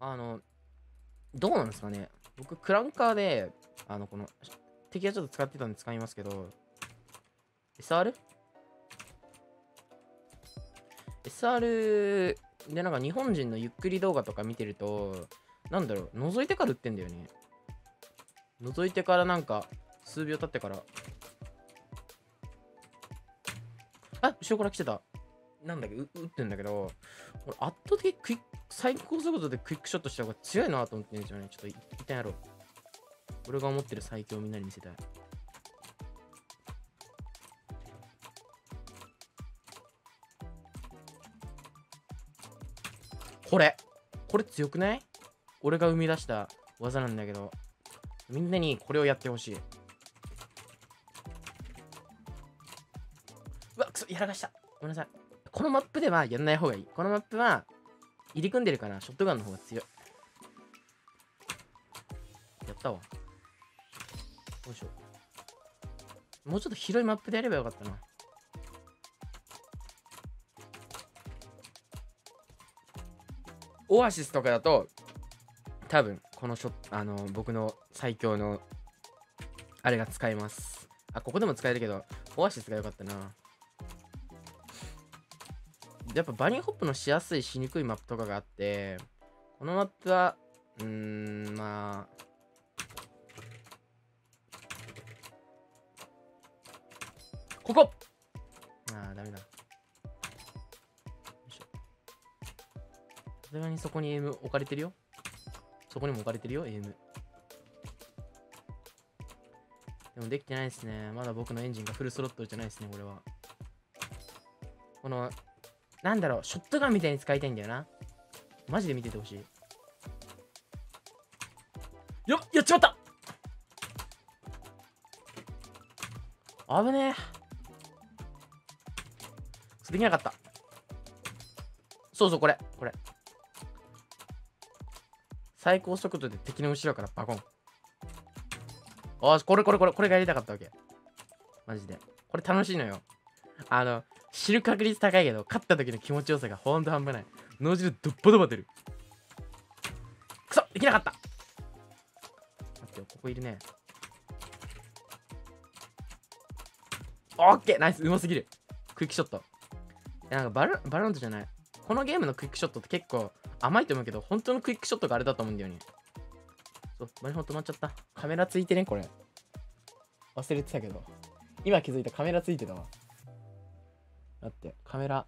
あの、どうなんですかね僕、クランカーで、あの、この、敵はちょっと使ってたんで使いますけど、SR? SR でなんか日本人のゆっくり動画とか見てると、なんだろう、覗いてから撃ってんだよね。覗いてからなんか、数秒経ってから。あ後ろから来てた。なんだっけ、う撃ってんだけど、俺圧倒的クイック、最高速度でクイックショットした方が強いなと思ってるんですよね。ちょっと一旦やろう。俺が思ってる最強をみんなに見せたい。これこれ強くない？俺が生み出した技なんだけどみんなにこれをやってほしいうわくそやらかしたごめんなさいこのマップではやんない方がいい。このマップは入り組んでるからショットガンの方が強い。やったわ。よいしょ。もうちょっと広いマップでやればよかったな。オアシスとかだと多分このショあの僕の最強のあれが使えます。あここでも使えるけどオアシスが良かったな。やっぱバニーホップのしやすいしにくいマップとかがあってこのマップはうーんまあここああダメださすがにそこに AM 置かれてるよ。そこにも置かれてるよ、AM。でもできてないですね。まだ僕のエンジンがフルスロットルじゃないですね、これは。この、なんだろう、ショットガンみたいに使いたいんだよな。マジで見ててほしい。よっやっちまった危ねえ。できなかった。そうそう、これ、これ。最高速度で敵の後ろからバコン。あこれこれこれ、これがやりたかったわけ。マジで。これ楽しいのよ。あの、知る確率高いけど、勝った時の気持ちよさがほんと半端ない。脳汁ドッポドバ出る。くそできなかった待ってよ、ここいるね。オッケーナイスうますぎるクイックショット。なんかバラバラントじゃない。このゲームのクイックショットって結構甘いと思うけど、本当のクイックショットがあれだと思うんだよね。そう、マリホン止まっちゃった。カメラついてね、これ。忘れてたけど。今気づいたカメラついてたわ。だって、カメラ、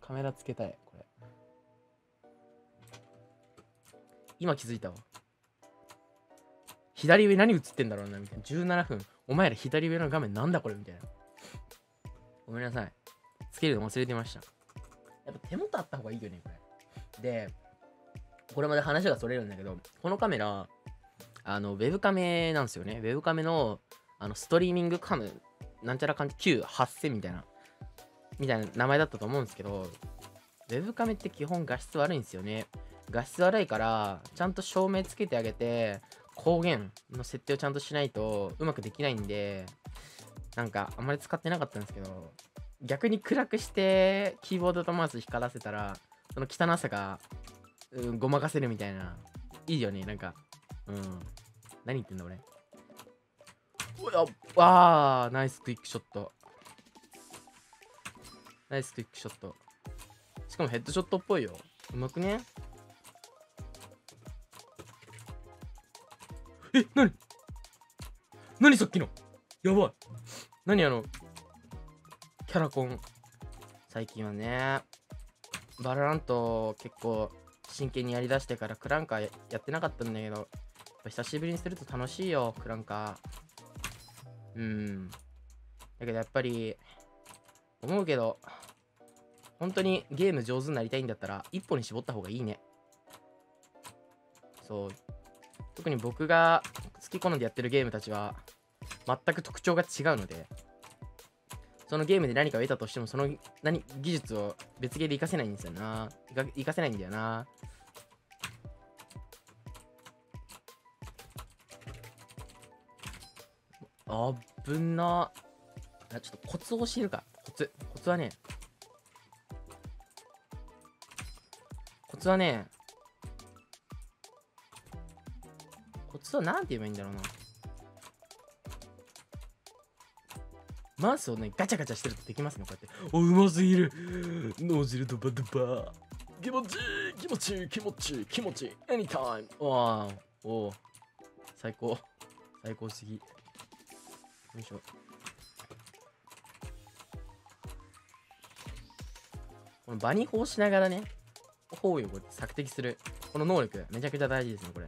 カメラつけたい、これ。今気づいたわ。左上何映ってんだろうな、みたいな。17分。お前ら左上の画面なんだこれみたいな。ごめんなさい。つけるの忘れてました。やっぱ手元あった方がいいよね、これ。で、これまで話がそれるんだけど、このカメラ、あの、ウェブカメなんですよね。ウェブカメの、あの、ストリーミングカム、なんちゃらかん9、8000みたいな、みたいな名前だったと思うんですけど、ウェブカメって基本画質悪いんですよね。画質悪いから、ちゃんと照明つけてあげて、光源の設定をちゃんとしないとうまくできないんで、なんかあんまり使ってなかったんですけど、逆に暗くしてキーボードとマウス光らせたら、その汚さがうん、ごまかせるみたいな。いいよね、なんか。うん。何言ってんだ、俺。うわわあナイスクイックショット。ナイスクイックショット。しかもヘッドショットっぽいよ。うまくね？え、なになにさっきの？やばい。何あの、キャラコン。最近はね、バララント結構真剣にやりだしてからクランカーやってなかったんだけど、久しぶりにすると楽しいよ、クランカー。うん。だけどやっぱり、思うけど、本当にゲーム上手になりたいんだったら、一歩に絞った方がいいね。そう。特に僕が好き好んでやってるゲームたちは、全く特徴が違うので、そのゲームで何かを得たとしても、その何技術を別ゲーで活かせないんですよな。活かせないんだよな。あぶんな。ちょっとコツを教えるか。コツ。コツはね、コツはね、コツは何て言えばいいんだろうな。マウスをねガチャガチャしてるとできますねこうやって。おうますぎる。脳汁ドバドバ。気持ちいい気持ちいい気持ちいい気持ちいい。anytime わあお。お最高。最高すぎよいしょ。この場に法しながらね方位をこうやって索敵するこの能力めちゃくちゃ大事ですねこれ。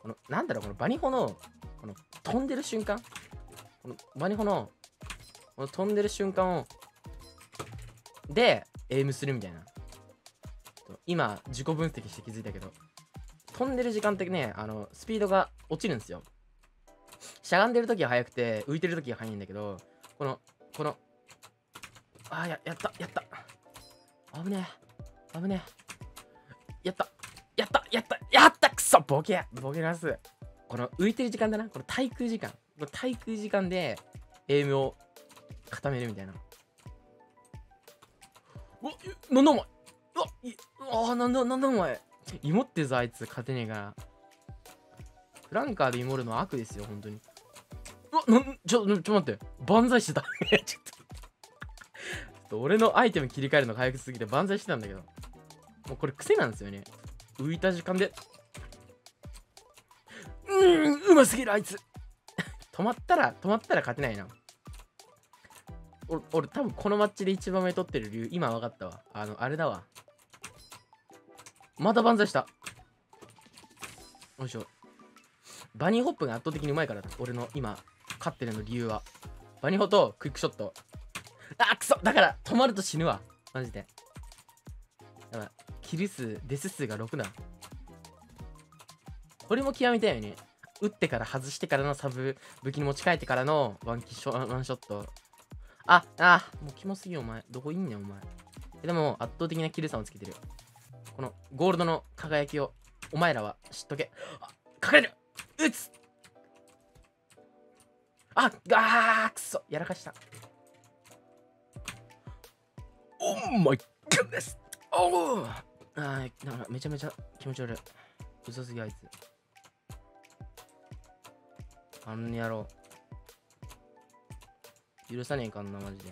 このなんだろうこのバニホのこの飛んでる瞬間。このバニホのこの飛んでる瞬間をでエイムするみたいな。今自己分析して気づいたけど飛んでる時間ってねあのスピードが落ちるんですよ。しゃがんでる時は速くて浮いてる時が速いんだけどこのこのあややったやった。危ねえ。危ねえ。やった。やったやった。やったくそボケボケなす。この浮いてる時間だな。この滞空時間。この滞空時間でエイムを固めるみたいな。うわえなんだお前。うわいあーなんだなんだお前。芋ってぞあいつ。勝てねえから。フランカーで芋るのは悪ですよ本当に。うわなんちょちょちょ待って。万歳してた。ちょっとと俺のアイテム切り替えるのが早くすぎて万歳してたんだけど。もうこれ癖なんですよね。浮いた時間で。うんうますぎるあいつ。止まったら止まったら勝てないな。俺多分このマッチで一番目取ってる理由今分かったわ。あのあれだわ。また万歳した。よいしょ。バニーホップが圧倒的にうまいから俺の今勝ってるの理由は。バニホとクイックショット。あくそ。だから止まると死ぬわ。マジで。やばい。キル数デス数が6だ。これも極めたいよね。打ってから外してからのサブ武器に持ち替えてからのワンキショワンショット。ああもうキモすぎよお前。どこいんねんお前。でも圧倒的なキル差をつけてる。このゴールドの輝きをお前らは知っとけ。あかかれる。打つ。ああーくそ。やらかした。オーマイグッネスおおあーだからめちゃめちゃ気持ち悪い。うざすぎあいつ。あんやろ許さねえかんなマジで。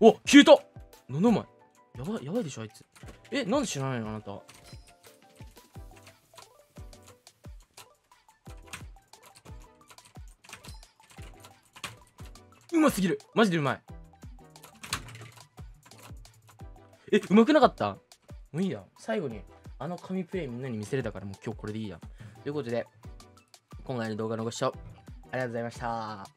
お消えた。なんだお前やばいやばいでしょあいつ。えなんで知らないのあなた。うますぎる。マジでうまいえうまくなかった？もういいや。最後にあの神プレイみんなに見せれたからもう今日これでいいや。ということで今回の動画のご視聴ありがとうございました。